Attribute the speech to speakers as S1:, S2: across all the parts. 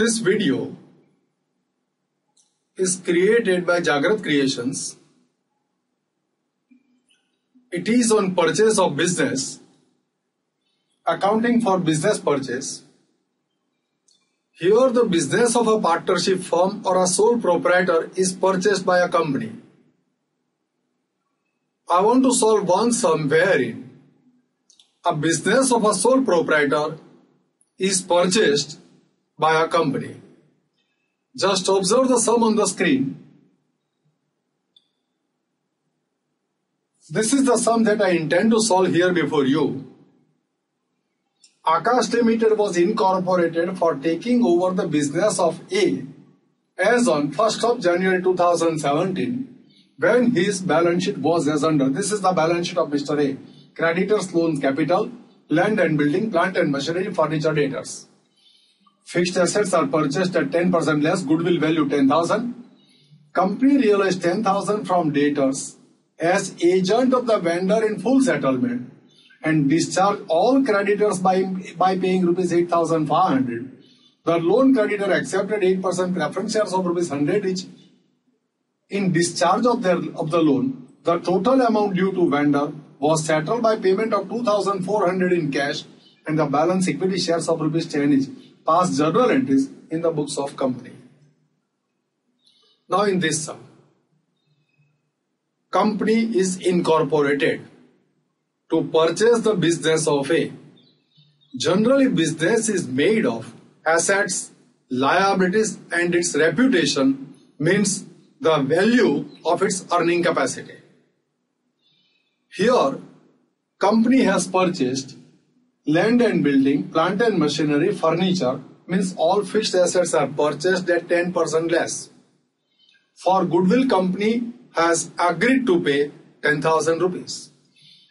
S1: This video is created by Jagrat Creations. It is on purchase of business, accounting for business purchase. Here the business of a partnership firm or a sole proprietor is purchased by a company. I want to solve one sum wherein a business of a sole proprietor is purchased by a company. Just observe the sum on the screen. This is the sum that I intend to solve here before you. Akash Limited was incorporated for taking over the business of A as on 1st of January 2017 when his balance sheet was as under. This is the balance sheet of Mr. A. Creditors, loans, capital, land and building, plant and machinery, furniture, debtors. Fixed assets are purchased at 10% less, goodwill value 10,000. Company realized 10,000 from debtors as agent of the vendor in full settlement and discharge all creditors by, by paying rupees 8,500. The loan creditor accepted 8% preference shares of rupees 100 each. In discharge of, their, of the loan, the total amount due to vendor was settled by payment of 2,400 in cash and the balance equity shares of rupees 10 each past journal entries in the books of company. Now in this sum, company is incorporated to purchase the business of A. Generally, business is made of assets, liabilities, and its reputation means the value of its earning capacity. Here, company has purchased land and building, plant and machinery, furniture, means all fixed assets are purchased at 10% less. For goodwill, company has agreed to pay 10,000 rupees.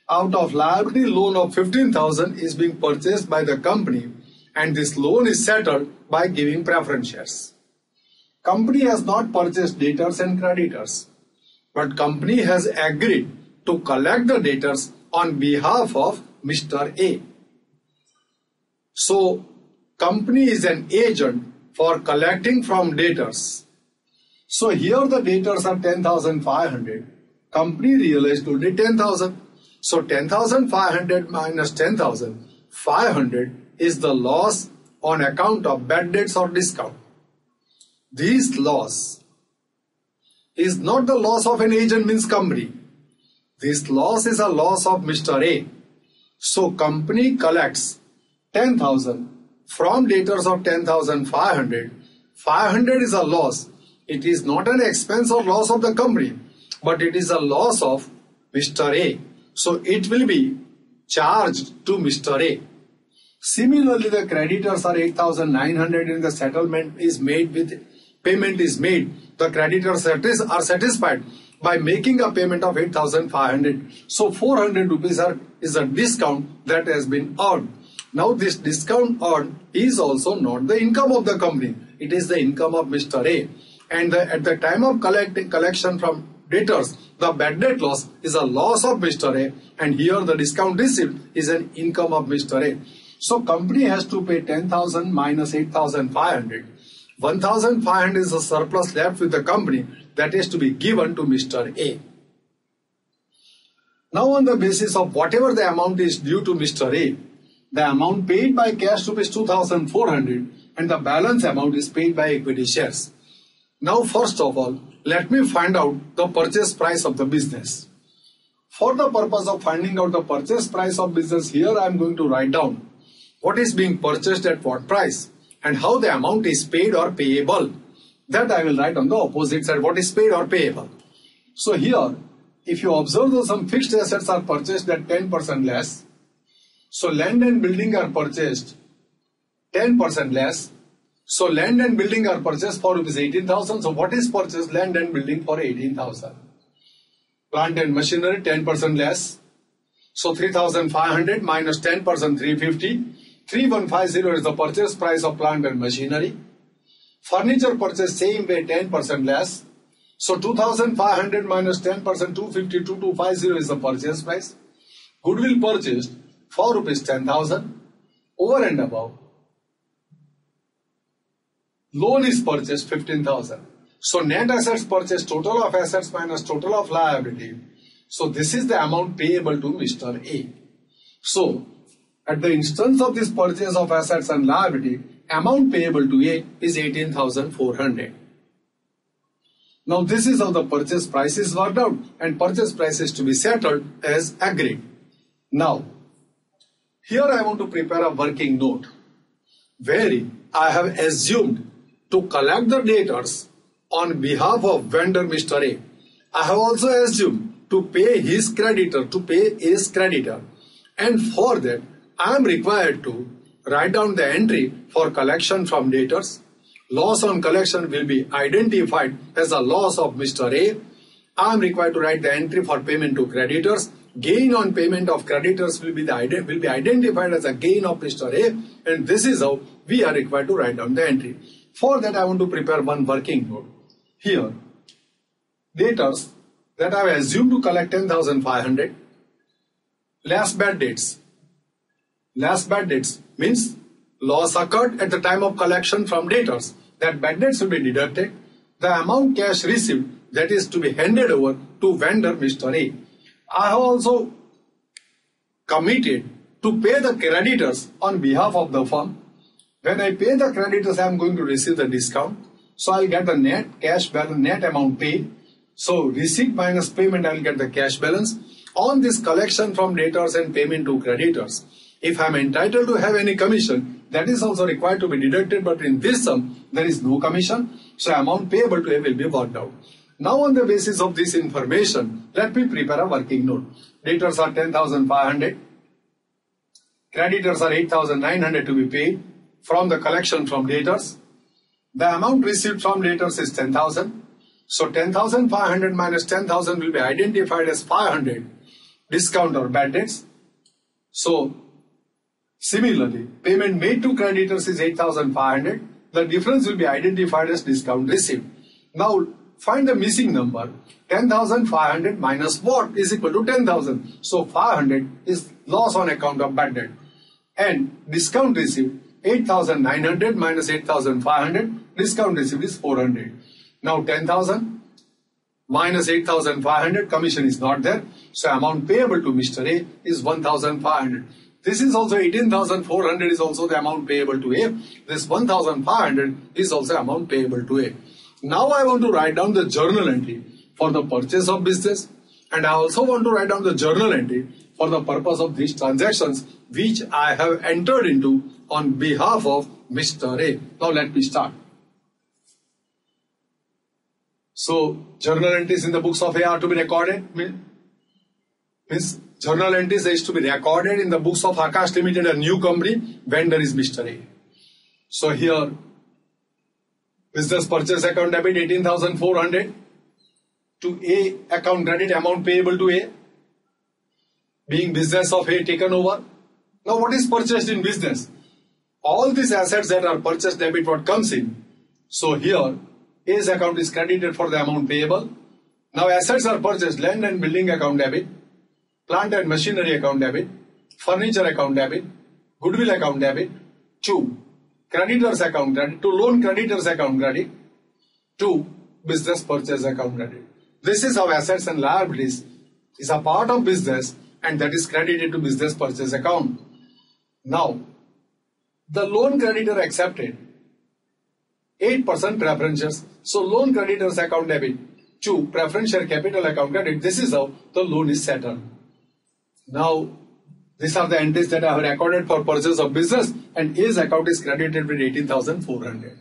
S1: Out of liability loan of 15,000 is being purchased by the company and this loan is settled by giving preference shares. Company has not purchased debtors and creditors, but company has agreed to collect the debtors on behalf of Mr. A. So, company is an agent for collecting from debtors. So here the debtors are 10,500. Company realized only 10,000. So 10,500 minus 10,500 is the loss on account of bad debts or discount. This loss is not the loss of an agent means company. This loss is a loss of Mr. A. So company collects 10,000 from debtors of 10,500. 500 is a loss. It is not an expense or loss of the company, but it is a loss of Mr. A. So it will be charged to Mr. A. Similarly, the creditors are 8,900 and the settlement is made with payment is made. The creditors are satisfied by making a payment of 8,500. So 400 rupees are, is a discount that has been earned. Now this discount earned is also not the income of the company. It is the income of Mr. A. And the, at the time of collecting collection from debtors, the bad debt loss is a loss of Mr. A. And here the discount received is an income of Mr. A. So company has to pay 10,000 minus 8,500. 1,500 is the surplus left with the company that is to be given to Mr. A. Now on the basis of whatever the amount is due to Mr. A, the amount paid by cash rupees 2400 and the balance amount is paid by equity shares. Now first of all, let me find out the purchase price of the business. For the purpose of finding out the purchase price of business, here I am going to write down what is being purchased at what price and how the amount is paid or payable. That I will write on the opposite side, what is paid or payable. So here, if you observe that some fixed assets are purchased at 10% less, so land and building are purchased 10% less. So land and building are purchased for rupees 18,000. So what is purchased land and building for 18,000? Plant and machinery 10% less. So 3,500 minus 10% 350. 3150 is the purchase price of plant and machinery. Furniture purchase same way 10% less. So 2500 minus 10% 250 2250 is the purchase price. Goodwill purchased for rupees 10,000 over and above Loan is purchased 15,000. So net assets purchased total of assets minus total of liability. So this is the amount payable to Mr. A. So at the instance of this purchase of assets and liability, amount payable to A is 18,400. Now this is how the purchase price is worked out and purchase price is to be settled as agreed. Now, here I want to prepare a working note wherein I have assumed to collect the debtors on behalf of vendor Mr. A. I have also assumed to pay his creditor, to pay his creditor. And for that, I am required to write down the entry for collection from debtors. Loss on collection will be identified as a loss of Mr. A. I am required to write the entry for payment to creditors. Gain on payment of creditors will be, the, will be identified as a gain of Mr. A. And this is how we are required to write down the entry. For that, I want to prepare one working note. Here, debtors that I have assumed to collect 10,500. Last bad debts. Last bad debts means loss occurred at the time of collection from debtors. That bad debts will be deducted. The amount cash received that is to be handed over to vendor Mr. A. I have also committed to pay the creditors on behalf of the firm. When I pay the creditors, I am going to receive the discount. So I'll get the net cash balance, net amount paid. So receipt minus payment, I'll get the cash balance. On this collection from debtors and payment to creditors, if I'm entitled to have any commission, that is also required to be deducted, but in this sum, there is no commission. So amount payable to A will be worked out. Now on the basis of this information, let me prepare a working note. Debtors are 10,500. Creditors are 8,900 to be paid from the collection from debtors. The amount received from debtors is 10,000. So 10,500 minus 10,000 will be identified as 500 discount or bad debts. So similarly, payment made to creditors is 8,500. The difference will be identified as discount received. Now find the missing number. 10,500 minus what is equal to 10,000. So 500 is loss on account of bad debt. And discount received 8,900 minus 8,500. Discount received is 400. Now 10,000 minus 8,500 commission is not there. So amount payable to Mr. A is 1,500. This is also 18,400 is also the amount payable to A. This 1,500 is also amount payable to A. Now I want to write down the journal entry for the purchase of business and I also want to write down the journal entry for the purpose of these transactions which I have entered into on behalf of Mr. A. Now let me start. So journal entries in the books of A are to be recorded. Means journal entries is to be recorded in the books of Akash Limited, a new company. Vendor is Mr. A. So here, business purchase account debit 18,400 to A account credit amount payable to A. Being business of A taken over. Now what is purchased in business? All these assets that are purchased debit what comes in. So here A's account is credited for the amount payable. Now assets are purchased, land and building account debit, plant and machinery account debit, furniture account debit, goodwill account debit, to, creditors account credit, to loan creditors account credit, to business purchase account credit. This is how assets and liabilities is a part of business and that is credited to business purchase account. Now, the loan creditor accepted 8% preferences. So loan creditors account debit to preferential capital account credit. This is how the loan is settled. Now, these are the entries that I have recorded for purchase of business and his account is credited with 18,400.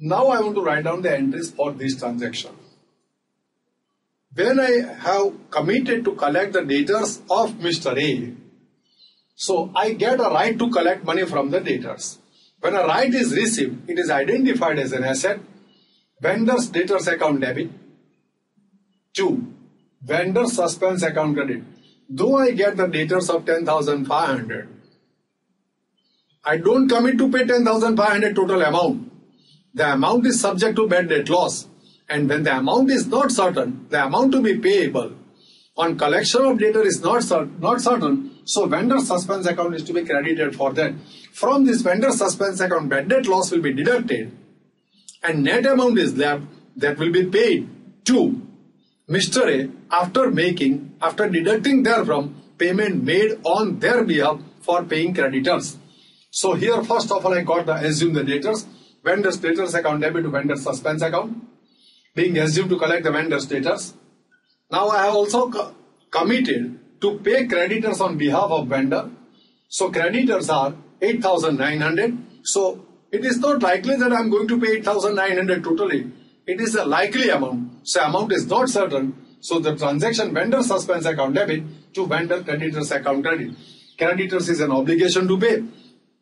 S1: Now I want to write down the entries for this transaction. When I have committed to collect the debtors of Mr. A, so I get a right to collect money from the debtors. When a right is received, it is identified as an asset. Vendor's debtor's account debit. To, vendor suspense account credit. Though I get the debtors of 10,500, I don't commit to pay 10,500 total amount. The amount is subject to bad debt loss. And when the amount is not certain, the amount to be payable, On collection of debtor is not, not certain, so vendor suspense account is to be credited for that. From this vendor suspense account, bad debt loss will be deducted and net amount is left that will be paid to Mr. A after making, after deducting therefrom payment made on their behalf for paying creditors. So here first of all I got the assume the debtors, vendor's debtors account debit to vendor suspense account, being assumed to collect the vendor's debtors. Now I have also co committed to pay creditors on behalf of vendor. So creditors are 8,900. So it is not likely that I am going to pay 8,900 totally. It is a likely amount. So amount is not certain. So the transaction vendor suspense account debit to vendor creditors account credit. Creditors is an obligation to pay.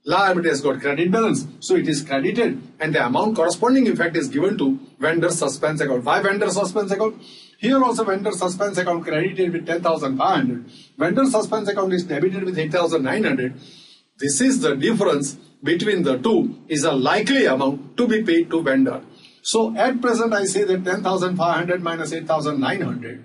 S1: Liability has got credit balance. So it is credited and the amount corresponding effect is given to vendor suspense account. Why vendor suspense account? Here also vendor suspense account credited with 10,500. Vendor suspense account is debited with 8,900. This is the difference between the two is a likely amount to be paid to vendor. So at present I say that 10,500 minus 8,900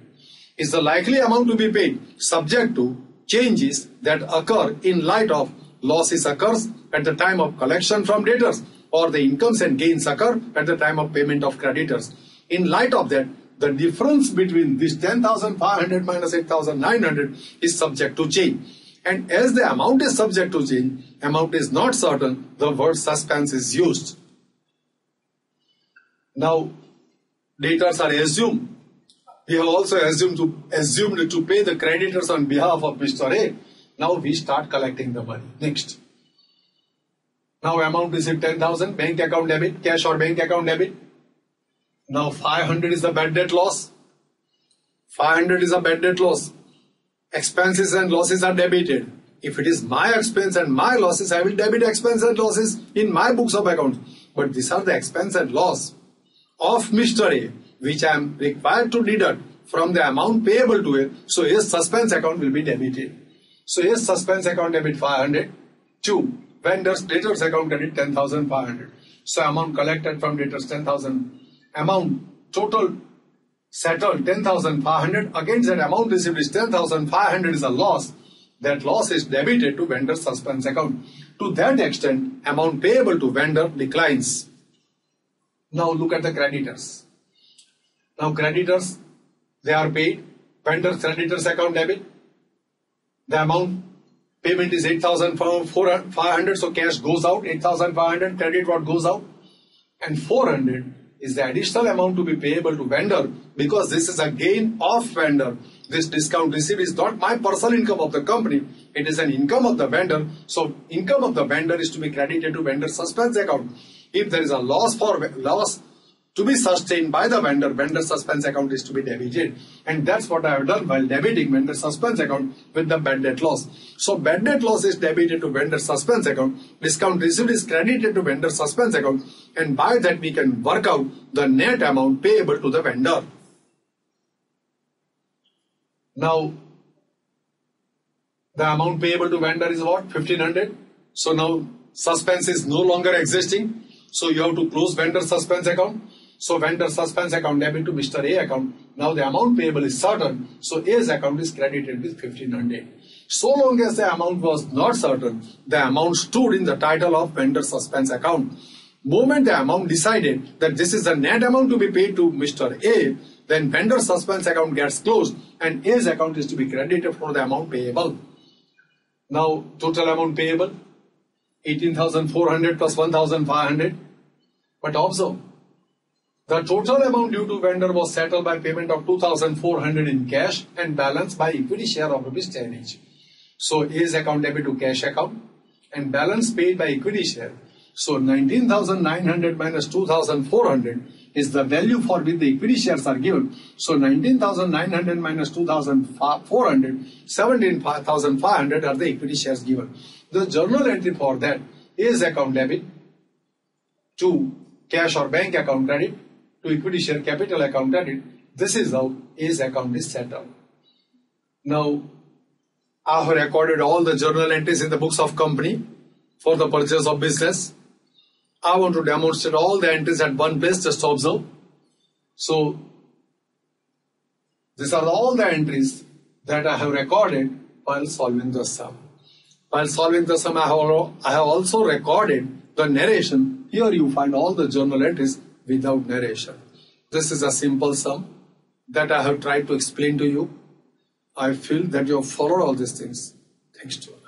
S1: is the likely amount to be paid subject to changes that occur in light of losses occurs at the time of collection from debtors or the incomes and gains occur at the time of payment of creditors. In light of that, the difference between this 10,500 minus 8,900 is subject to change. And as the amount is subject to change, amount is not certain, the word suspense is used. Now, debtors are assumed. We have also assumed to, assumed to pay the creditors on behalf of Mr. A. Now we start collecting the money. Next. Now amount is 10,000, bank account debit, cash or bank account debit. Now 500 is the bad debt loss. 500 is a bad debt loss expenses and losses are debited. If it is my expense and my losses, I will debit expense and losses in my books of accounts. But these are the expense and loss of Mr. A which I am required to deduct from the amount payable to him. So his suspense account will be debited. So his suspense account debit 500. To, vendor's debtors account credit 10,500. So amount collected from debtors 10,000. Amount total settled 10,500 against that amount received is 10,500 is a loss. That loss is debited to vendor's suspense account. To that extent, amount payable to vendor declines. Now look at the creditors. Now creditors, they are paid. Vendor creditors account debit. The amount payment is 8,500 so cash goes out. 8,500 credit what goes out. And 400 is the additional amount to be payable to vendor because this is a gain of vendor. This discount received is not my personal income of the company. It is an income of the vendor. So income of the vendor is to be credited to vendor suspense account. If there is a loss for loss to be sustained by the vendor, vendor suspense account is to be debited. And that's what I have done while debiting vendor suspense account with the bad debt loss. So bad debt loss is debited to vendor suspense account. Discount received is credited to vendor suspense account. And by that we can work out the net amount payable to the vendor. Now, the amount payable to vendor is what? 1500. So now suspense is no longer existing. So you have to close vendor suspense account. So vendor suspense account debit to Mr. A account. Now the amount payable is certain. So A's account is credited with 1500. So long as the amount was not certain, the amount stood in the title of vendor suspense account. Moment the amount decided that this is the net amount to be paid to Mr. A, then vendor suspense account gets closed and A's account is to be credited for the amount payable. Now total amount payable 18,400 plus 1,500. But observe the total amount due to vendor was settled by payment of 2,400 in cash and balance by equity share of rupees 10 each. So A's account debit to cash account and balance paid by equity share. So 19,900 minus 2,400 is the value for which the equity shares are given. So 19,900 minus 2,400, 17,500 are the equity shares given. The journal entry for that is account debit to cash or bank account credit to equity share capital account credit. This is how A's account is set up. Now, I have recorded all the journal entries in the books of company for the purchase of business. I want to demonstrate all the entries at one place, just to observe. So, these are all the entries that I have recorded while solving the sum. While solving the sum, I have, also recorded the narration. Here you find all the journal entries without narration. This is a simple sum that I have tried to explain to you. I feel that you have followed all these things. Thanks to you.